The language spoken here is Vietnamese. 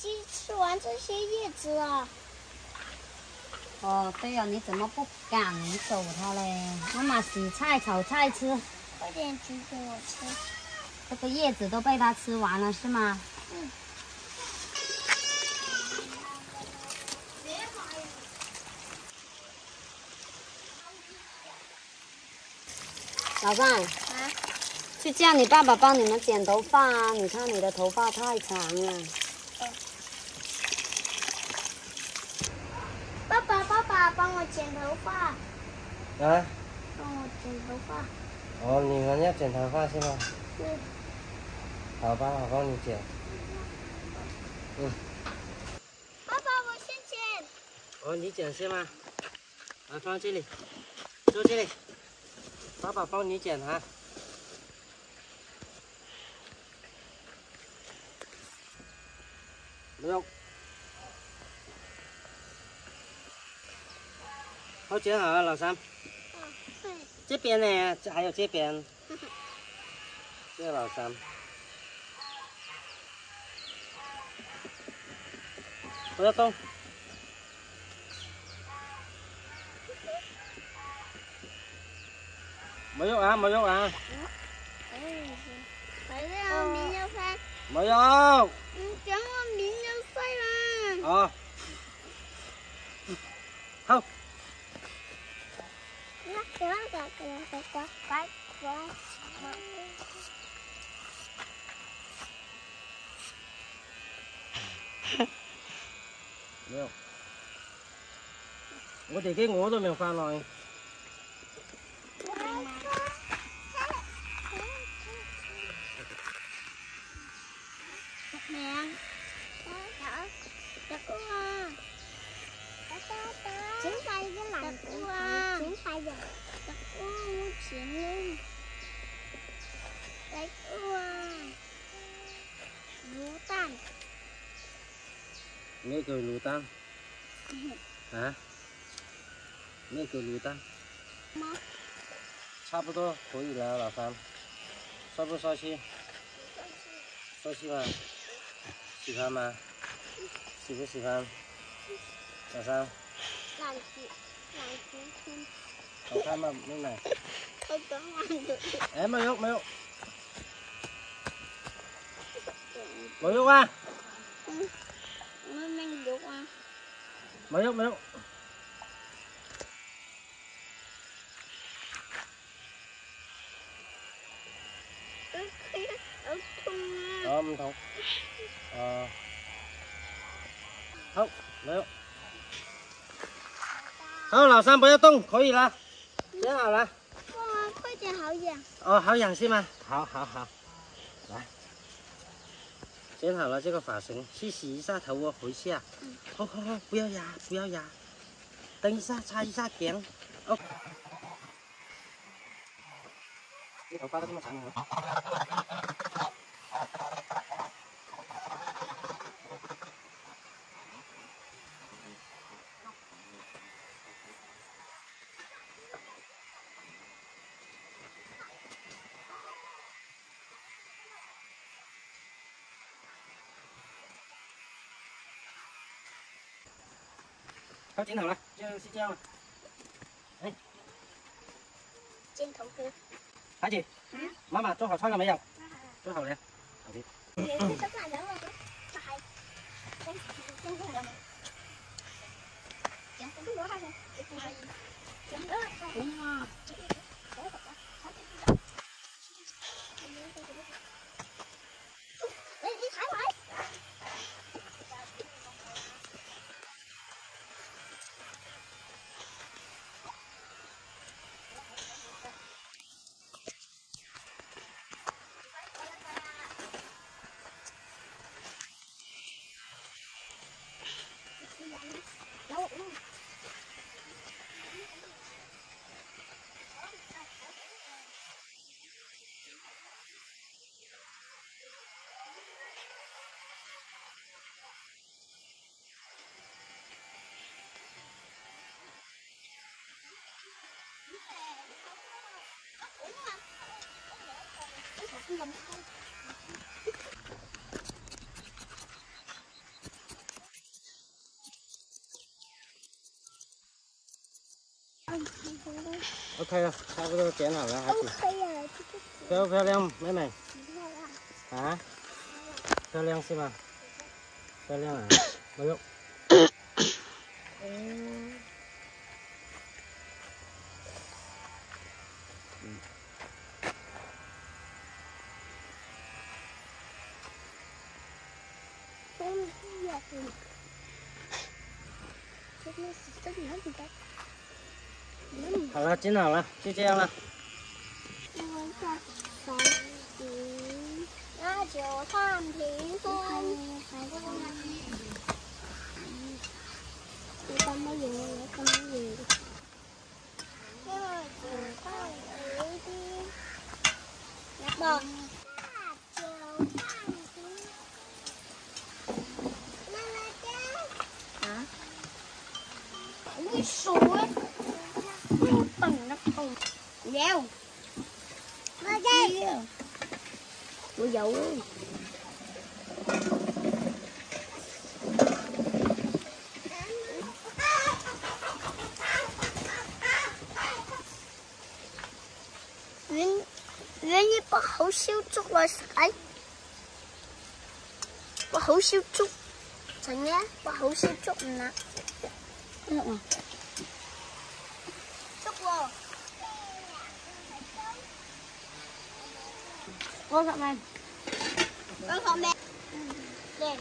鸡吃完这些叶子啊。哦，对呀，你怎么不赶走它嘞？妈妈洗菜、炒菜吃，快点煮给我吃。这个叶子都被它吃完了是吗？嗯。老张，啊，去叫你爸爸帮你们剪头发啊！你看你的头发太长了。爸爸，爸爸，帮我剪头发，啊，帮我剪头发。哦，你们要剪头发是吗？是，好吧，我帮你剪。嗯，爸爸，我先剪。哦，你剪是吗？来放这里，坐这里，爸爸帮你剪啊。不用。好剪好了，老三。嗯，对。这边呢，这还有这边，这个老三。不要动。冇喐啊！冇喐啊！哎，反正我明天翻。冇喐。嗯， Được. Có thể cái ngố rồi mình pha rồi. 蛋那个卤蛋。啊？那个卤蛋。差不多可以了，老三。帅不帅气？帅气嘛。喜欢吗？喜不喜欢？小三。懒得懒得听。好看吗，妹妹？Đấy mày vô, mày vô. Mày vô qua. Mày ờ, mình vô qua. Mày vô. Không, không. Ờ. Không, mày vô. Không, làm sao bây giờ tung, có gì là? Thế nào là? 好痒哦，好痒是吗？好，好，好，来，剪好了这个发型，去洗一下头哦，回去啊。好好好，不要压，不要压，等一下擦一下姜。哦。你头发都这么长了。có chiến thắng rồi xin treo này trên thống kê hả chị má mà tôi hỏi thôi là mấy dòng tôi hỏi đây hỏi đi Hãy subscribe cho kênh Ghiền Mì Gõ Để không bỏ lỡ những video hấp dẫn ok rồi sao bây giờ chén nào là hai chị kêu kêu lem mấy này hả? Kêu lem xem nào kêu lem à? Mấy lúc 好了，剪好了，就这样了。我叫三平，那就三平分。你干嘛用？我干嘛用？因为只放一滴。那就三 dao Bà dây Bà dầu luôn Vem, vem para o seu chocolate. Para o seu chocolate. Para nè, seu chocolate. Cô dọn này. Con không bé. Đây.